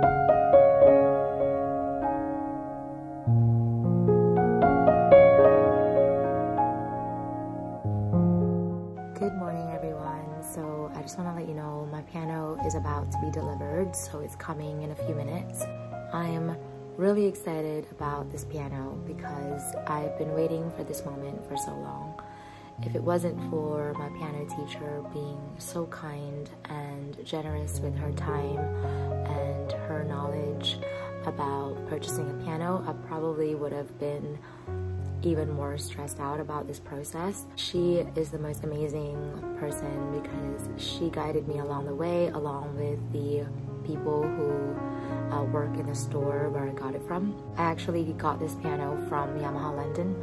Good morning, everyone. So, I just want to let you know my piano is about to be delivered, so it's coming in a few minutes. I am really excited about this piano because I've been waiting for this moment for so long. If it wasn't for my piano teacher being so kind and generous with her time and her knowledge about purchasing a piano, I probably would have been even more stressed out about this process. She is the most amazing person because she guided me along the way, along with the people who uh, work in the store where I got it from. I actually got this piano from Yamaha London,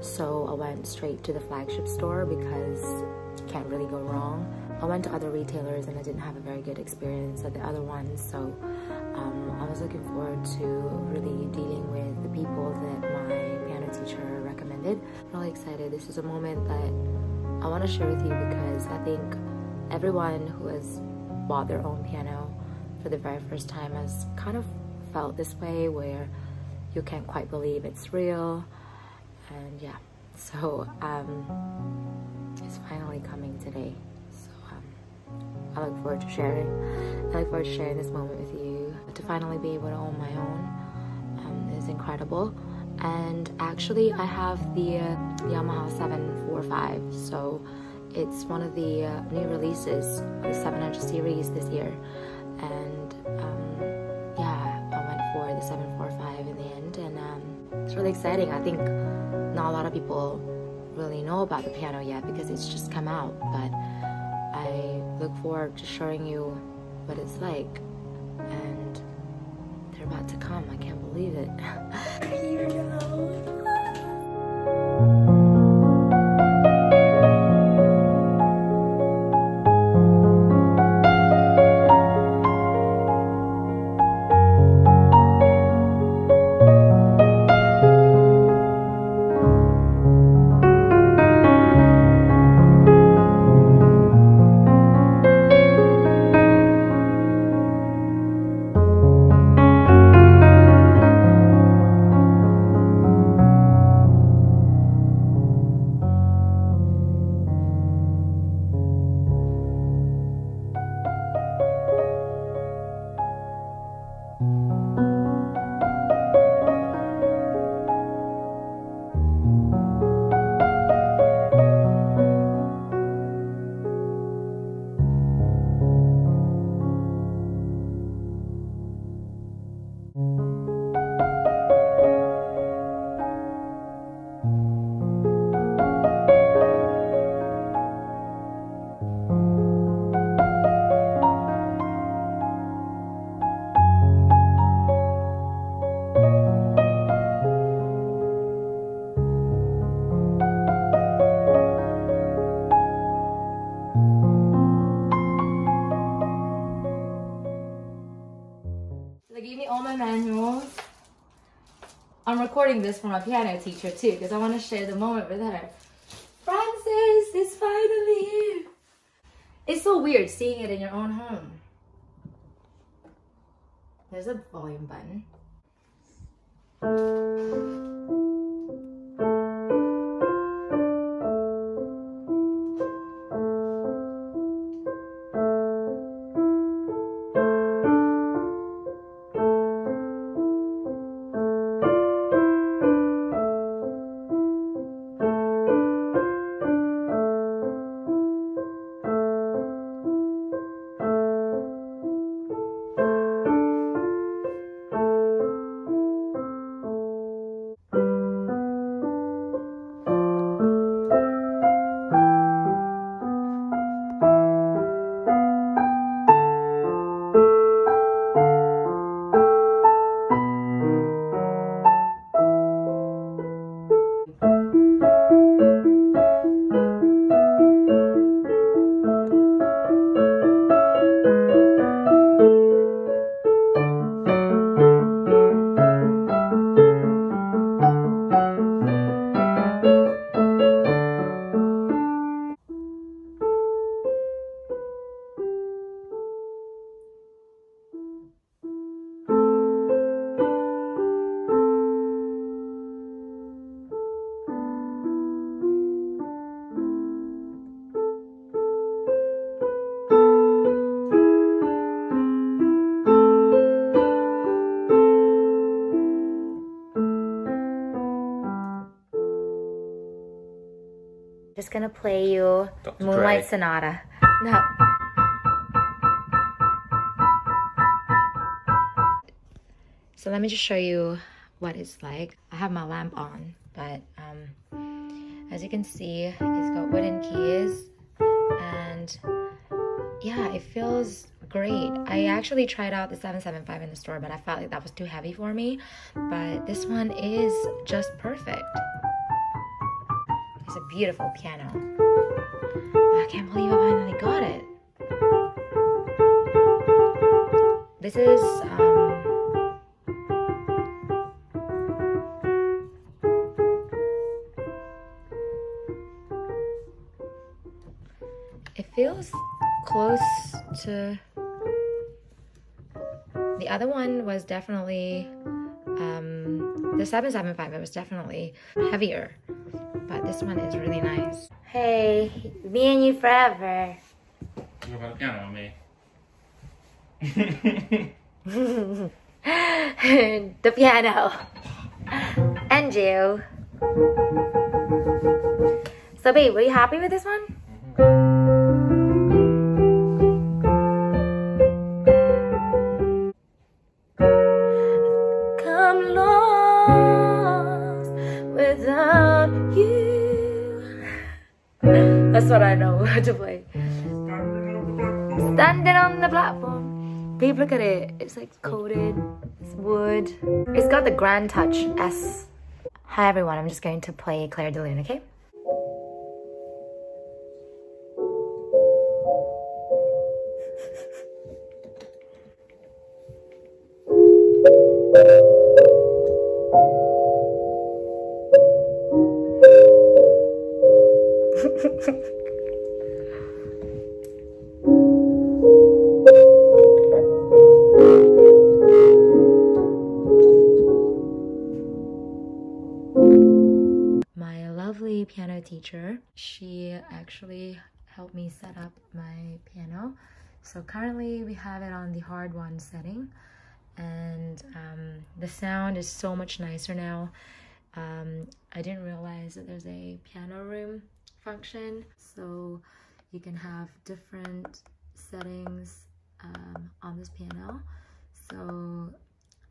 so I went straight to the flagship store because can't really go wrong. I went to other retailers and I didn't have a very good experience at the other ones, so um, I was looking forward to really dealing with the people that my piano teacher recommended. I'm really excited. This is a moment that I want to share with you because I think everyone who has bought their own piano for the very first time has kind of felt this way where you can't quite believe it's real. And yeah, so um, it's finally coming today. So um, I look forward to sharing. I look forward to sharing this moment with you. To finally be able to own my own um, is incredible and actually I have the uh, Yamaha 745 so it's one of the uh, new releases the 700 series this year and um, yeah I went for the 745 in the end and um, it's really exciting I think not a lot of people really know about the piano yet because it's just come out but I look forward to showing you what it's like and they're about to come. I can't believe it I'm recording this for my piano teacher too because I want to share the moment with her. Frances is finally here. It's so weird seeing it in your own home. There's a volume button. Just gonna play you Dr. Moonlight Dre. Sonata. No. So let me just show you what it's like. I have my lamp on, but um, as you can see, it's got wooden keys and yeah, it feels great. I actually tried out the 775 in the store, but I felt like that was too heavy for me. But this one is just perfect. It's a beautiful piano. I can't believe I finally got it. This is um, it feels close to the other one was definitely um, the 775 it was definitely heavier this one is really nice. Hey me and you forever. You about a piano on me. the piano. And you. So babe were you happy with this one Babe, look at it. It's like coated. It's wood. It's got the grand touch S. Hi everyone, I'm just going to play Clair de Lune, okay? Teacher. She actually helped me set up my piano. So currently we have it on the hard one setting and um, the sound is so much nicer now. Um, I didn't realize that there's a piano room function so you can have different settings um, on this piano. So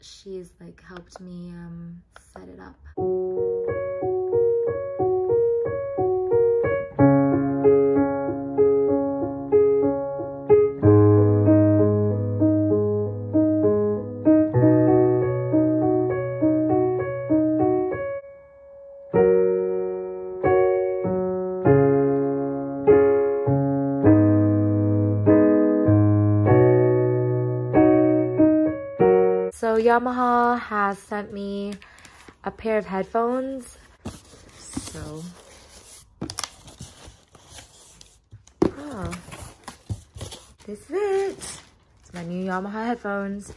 she's like helped me um, set it up. So Yamaha has sent me a pair of headphones. So, oh, this is it. It's my new Yamaha headphones.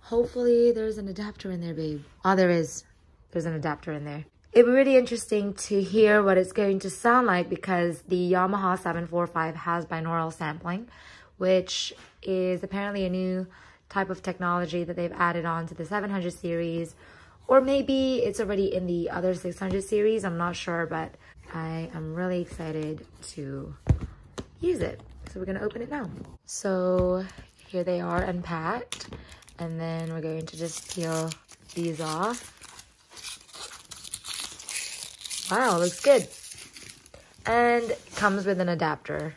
Hopefully there's an adapter in there, babe. Oh, there is. There's an adapter in there. It'd be really interesting to hear what it's going to sound like because the Yamaha 745 has binaural sampling, which is apparently a new type of technology that they've added on to the 700 series. Or maybe it's already in the other 600 series. I'm not sure but i am really excited to use it. So we're to open it now. So here they are unpacked and then we're going to just peel these off. Wow looks good. And comes with an adapter